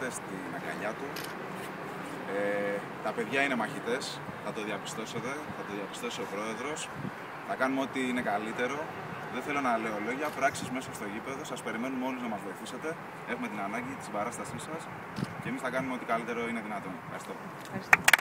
βρίσκεται στην αγκαλιά του. Ε, τα παιδιά είναι μαχητές, θα το διαπιστώσετε, θα το διαπιστώσει ο πρόεδρος. Θα κάνουμε ό,τι είναι καλύτερο. Δεν θέλω να λέω λόγια, πράξεις μέσα στο γήπεδο. Σας περιμένουμε όλους να μας βοηθήσετε. Έχουμε την ανάγκη της παράστασής σας και εμείς θα κάνουμε ό,τι καλύτερο είναι δυνατόν. Ευχαριστώ. Ευχαριστώ.